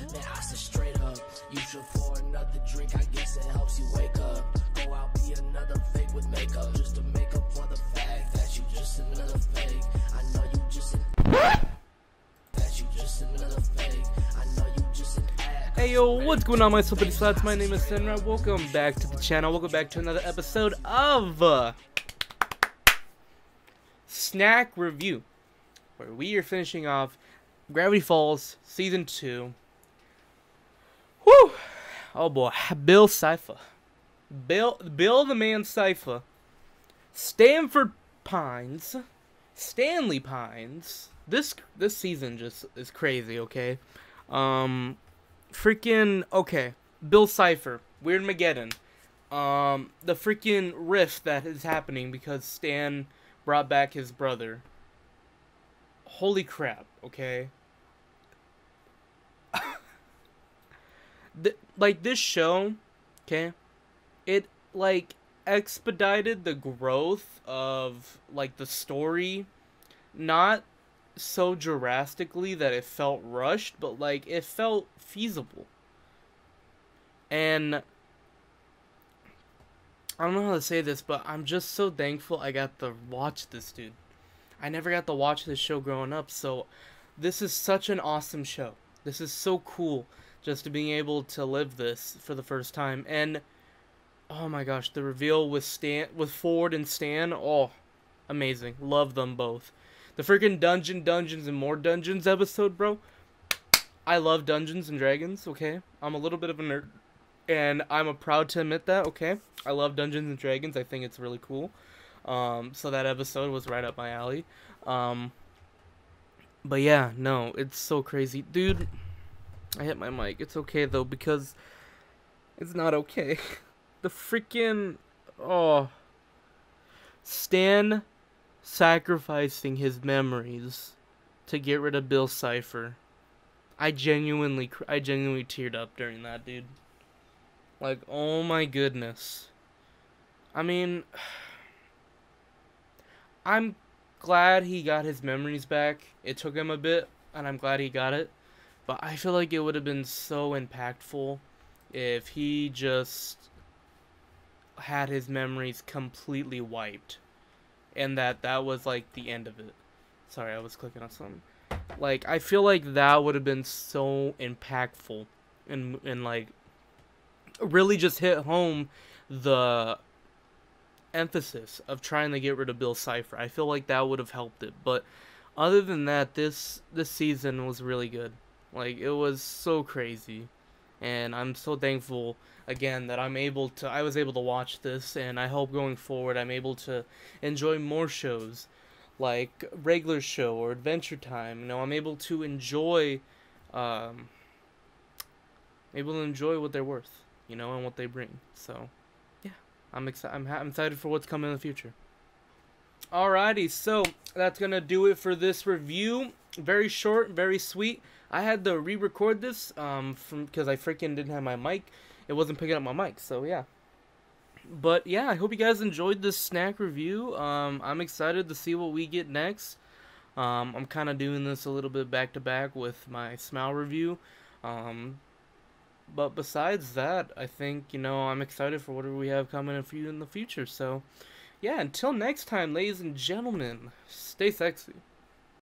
Man, I said straight up, you should for another drink. I guess it helps you wake up. Go out, be another fake with makeup, just to make up for the fact that you just another fake. I know you just an that you just another fake. I know you just an act. Hey yo, what's going on my celebrity sluts? My name is Senrab. Welcome back to the channel. Welcome back to another episode of uh, SNAC Review, where we are finishing off Gravity Falls Season 2. Whew! Oh boy, Bill Cipher. Bill, Bill the Man Cipher. Stanford Pines. Stanley Pines. This this season just is crazy, okay? Um freaking okay. Bill Cipher, Weirdmageddon. Um the freaking rift that is happening because Stan brought back his brother. Holy crap, okay? Th- like this show, okay? It like expedited the growth of like the story not so drastically that it felt rushed, but like it felt feasible. And I don't know how to say this, but I'm just so thankful I got to watch this, dude. I never got to watch this show growing up, so this is such an awesome show. This is so cool just to being able to live this for the first time. And oh my gosh, the reveal with Stan with Ford and Stan, oh, amazing. Love them both. The freaking Dungeon Dungeons and More Dungeons episode, bro. I love Dungeons and Dragons, okay? I'm a little bit of a nerd. And I'm a proud to admit that, okay? I love Dungeons and Dragons. I think it's really cool. Um, so that episode was right up my alley. Um, but yeah, no, it's so crazy. Dude, I hit my mic. It's okay though, because it's not okay. the freaking oh Stan sacrificing his memories to get rid of Bill Cipher. I genuinely I genuinely teared up during that, dude. Like, oh my goodness. I mean I'm glad he got his memories back. It took him a bit, and I'm glad he got it. But I feel like it would have been so impactful if he just had his memories completely wiped and that that was like the end of it. Sorry, I was clicking on something. Like I feel like that would have been so impactful and and like really just hit home the emphasis of trying to get rid of Bill Cipher. I feel like that would have helped it. But other than that, this this season was really good. Like it was so crazy. And I'm so thankful again that I'm able to I was able to watch this and I hope going forward I'm able to enjoy more shows like regular show or adventure time. You know, I'm able to enjoy um able to enjoy what they're worth, you know, and what they bring. So, yeah. I'm excited I'm, ha- I'm excited for what's coming in the future. Alrighty, so that's gonna do it for this review. Very short, very sweet. I had to re-record this um from because I freaking didn't have my mic. It wasn't picking up my mic, so yeah. But yeah, I hope you guys enjoyed this SNAC review. Um, I'm excited to see what we get next. Um, I'm kind of doing this a little bit back to back with my smile review. Um, but besides that, I think you know I'm excited for whatever we have coming for you in the future. So, yeah, until next time, ladies and gentlemen, stay sexy.